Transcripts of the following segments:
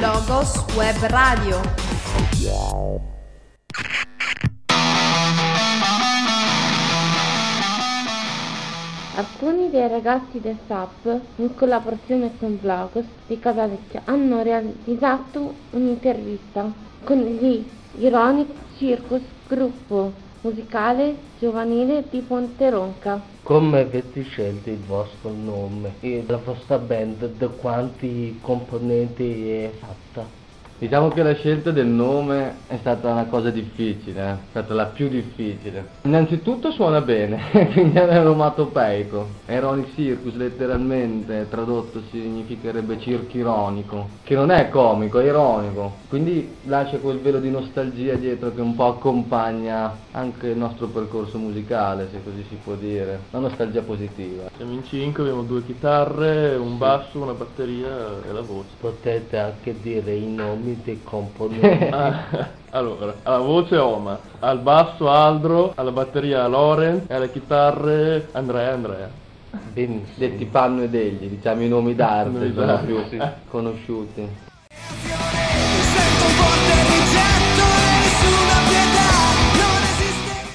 Logos Web Radio. Alcuni dei ragazzi del SAP, in collaborazione con Blogos di Casalecchio, hanno realizzato un'intervista con gli Ironic Circus, gruppo musicale giovanile di Ponteronca. Come avete scelto il vostro nome e la vostra band, da quanti componenti è fatta? Diciamo che la scelta del nome è stata una cosa difficile, è stata la più difficile. Innanzitutto suona bene, quindi è onomatopeico. Ironic Circus letteralmente tradotto significherebbe circo ironico, che non è comico, è ironico. Quindi lascia quel velo di nostalgia dietro che un po' accompagna anche il nostro percorso musicale, se così si può dire. Una nostalgia positiva. Siamo in cinque, abbiamo due chitarre, un basso, una batteria e la voce. Potete anche dire i nomi dei componenti. Ah, allora, alla voce Oma, al basso Aldro, alla batteria Loren e alle chitarre Andrea e Andrea. Benissimo. Detti Panno ed Egli, diciamo i nomi d'arte Nomi sono d'arte, più sì. conosciuti. E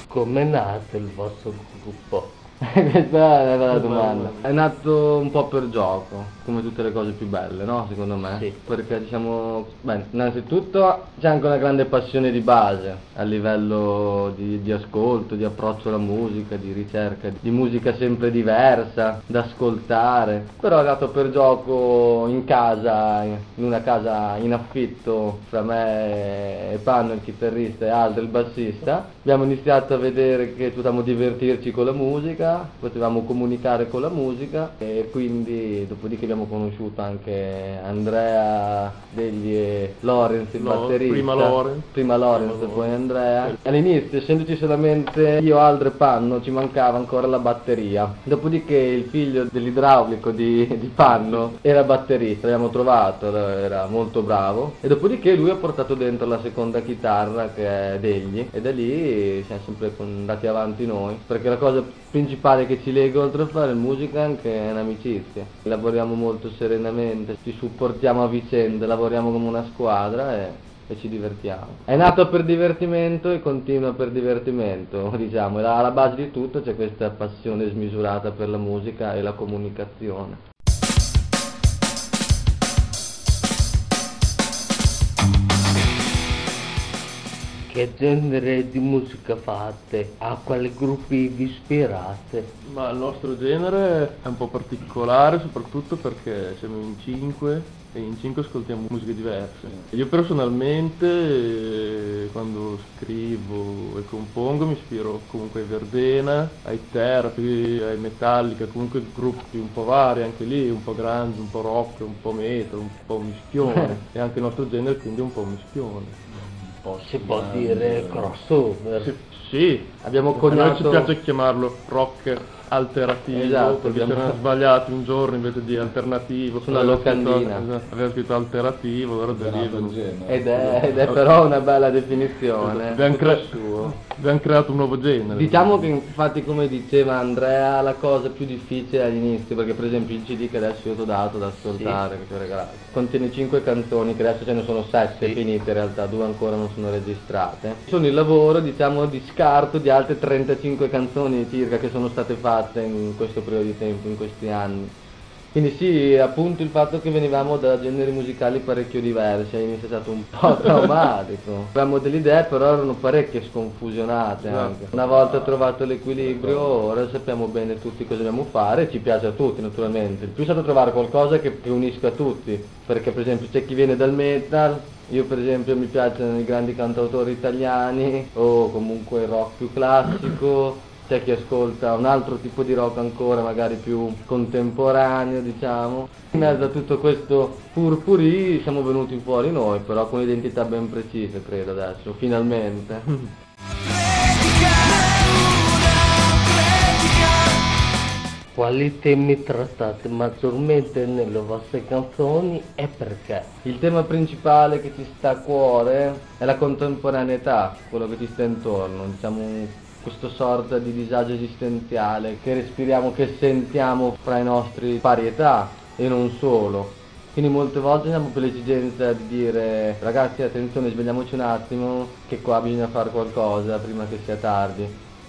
Come è nato il vostro gruppo? Questa è bella domanda. È nato un po' per gioco, come tutte le cose più belle, no? Secondo me. Sì. Perché diciamo, beh, innanzitutto c'è anche una grande passione di base a livello di, di ascolto, di approccio alla musica, di ricerca, di musica sempre diversa da ascoltare. Però è nato per gioco in casa, in una casa in affitto fra me e Panno, il chitarrista, e Aldo, il bassista. Abbiamo iniziato a vedere che potevamo divertirci con la musica, potevamo comunicare con la musica e quindi dopodiché abbiamo conosciuto anche Andrea Degli e Lorenz, il No, batterista. prima Lorenz. Prima Lorenz Prima e poi Lorenz. Andrea. All'inizio, essendoci solamente io, Aldro e Panno, ci mancava ancora la batteria. Dopodiché il figlio dell'idraulico di, di Panno era batterista, l'abbiamo trovato, era molto bravo. E dopodiché lui ha portato dentro la seconda chitarra che è degli e da lì siamo sempre andati avanti noi. Perché la cosa principale che ci lega oltre a fare musica è anche un'amicizia. Lavoriamo molto serenamente, ci supportiamo a vicenda, lavoriamo come una squadra e e ci divertiamo. È nato per divertimento e continua per divertimento, diciamo, e alla base di tutto c'è questa passione smisurata per la musica e la comunicazione. Che genere di musica fate? A quali gruppi vi ispirate? Ma il nostro genere è un po' particolare soprattutto perché siamo in cinque e in cinque ascoltiamo musiche diverse. Io personalmente eh, quando scrivo e compongo mi ispiro comunque ai Verdena, ai Therapy, ai Metallica, comunque gruppi un po' vari, anche lì un po' grandi, un po' rock, un po' metal, un po' mischione e anche il nostro genere quindi è un po' un Si può dire crossover. Sì, sì. Abbiamo coniato... ci piace chiamarlo rock alternativo Esatto, perché abbiamo- c'erano sbagliati un giorno invece di alternativo. Sulla scritto- locandina. esatto, Aveva scritto alternativo, allora derivano. Ed è, ed è però una bella definizione. Abbiamo, tutto cre- abbiamo creato un nuovo genere. Diciamo che infatti come diceva Andrea la cosa più difficile all'inizio perché per esempio il CD che adesso io ti ho dato da ascoltare che ti ho regalato contiene 5 canzoni che adesso ce ne sono 7 finite in realtà due ancora non sono registrate sono il lavoro diciamo di scarto di altre 35 canzoni circa che sono state fatte in questo periodo di tempo in questi anni quindi sì, appunto il fatto che venivamo da generi musicali parecchio diversi all'inizio è stato un po' traumatico. Avevamo delle idee però erano parecchie sconfusionate Esatto. anche. Una volta trovato l'equilibrio, ora sappiamo bene tutti cosa dobbiamo fare e ci piace a tutti naturalmente. Il più è stato trovare qualcosa che, che unisca tutti, perché per esempio c'è chi viene dal metal, io per esempio mi piacciono i grandi cantautori italiani o comunque il rock più classico c'è chi ascolta un altro tipo di rock ancora magari più contemporaneo diciamo. In mezzo a tutto questo purpurì siamo venuti fuori noi però con identità ben precise credo adesso finalmente. Quali temi trattate maggiormente nelle vostre canzoni e perché? il tema principale che ci sta a cuore è la contemporaneità quello che ci sta intorno diciamo questo sorta di disagio esistenziale che respiriamo che sentiamo fra i nostri pari età e non solo Quindi molte volte abbiamo per l'esigenza di dire ragazzi attenzione svegliamoci un attimo che qua bisogna fare qualcosa prima che sia tardi.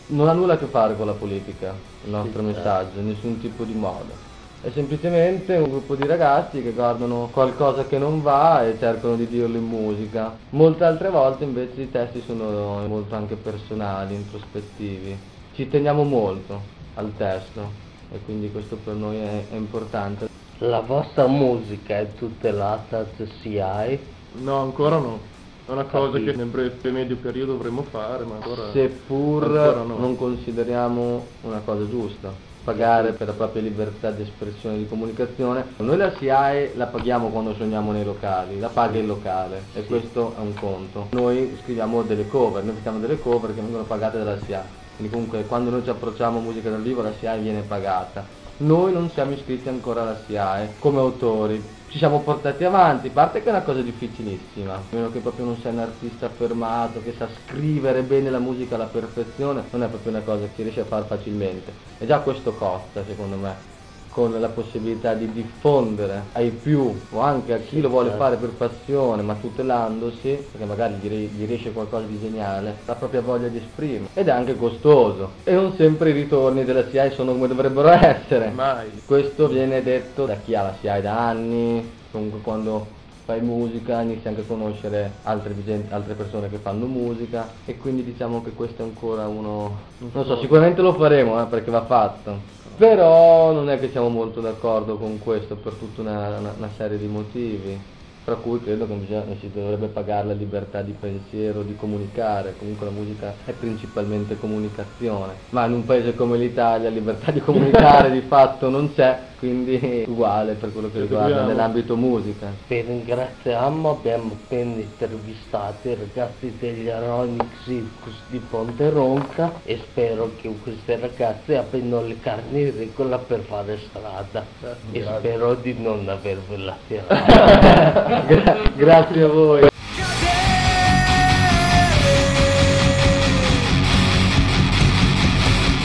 Non ha nulla a che fare con la politica il nostro Sì, messaggio, in nessun tipo di modo. È semplicemente un gruppo di ragazzi che guardano qualcosa che non va e cercano di dirlo in musica. Molte altre volte invece i testi sono molto anche personali, introspettivi. Ci teniamo molto al testo e quindi questo per noi è, è importante. La vostra musica è tutelata da CI? No, ancora no. È una cosa Capito. che nel breve medio periodo dovremmo fare, ma ancora... Seppur ancora no. non consideriamo una cosa giusta pagare per la propria libertà di espressione e di comunicazione. Noi la SIAE la paghiamo quando suoniamo nei locali, la paga il locale e questo è un conto. Noi scriviamo delle cover, noi facciamo delle cover che vengono pagate dalla SIAE. Quindi comunque quando noi ci approcciamo a musica dal vivo la SIAE viene pagata. Noi non siamo iscritti ancora alla SIAE come autori, ci siamo portati avanti, parte che è una cosa difficilissima, a meno che proprio non sei un artista affermato, che sa scrivere bene la musica alla perfezione, non è proprio una cosa che si riesce a fare facilmente. E già questo costa, secondo me, con la possibilità di diffondere ai più o anche a chi lo vuole certo. fare per passione, ma tutelandosi, perché magari gli, ri- gli riesce qualcosa di geniale, la propria voglia di esprimere. Ed è anche costoso. E non sempre i ritorni della SIAE sono come dovrebbero essere. Mai. Questo viene detto da chi ha la SIAE da anni, comunque quando fai musica inizi anche a conoscere altre, gen- altre persone che fanno musica e quindi diciamo che questo è ancora uno... Non so, sicuramente lo faremo eh, perché va fatto. Però non è che siamo molto d'accordo con questo per tutta una, una- una serie di motivi. Tra cui credo che bisogna- si dovrebbe pagare la libertà di pensiero, di comunicare, comunque la musica è principalmente comunicazione, ma in un paese come l'Italia libertà di comunicare di fatto non c'è, quindi uguale per quello che riguarda nell'ambito musica. Vi ringraziamo, abbiamo appena intervistato i ragazzi degli Aronic Circus di Ponte Ronca e spero che questi ragazzi abbiano le carni in regola per fare strada e spero di non avervela tirata. Gra- grazie a voi.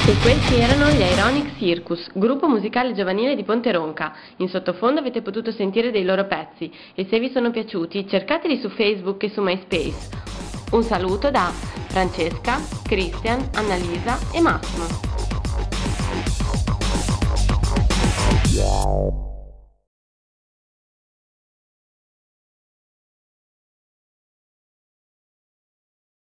E questi erano gli Ironic Circus, gruppo musicale giovanile di Ponte Ronca. In sottofondo avete potuto sentire dei loro pezzi e se vi sono piaciuti cercateli su Facebook e su MySpace. Un saluto da Francesca, Christian, Annalisa e Massimo.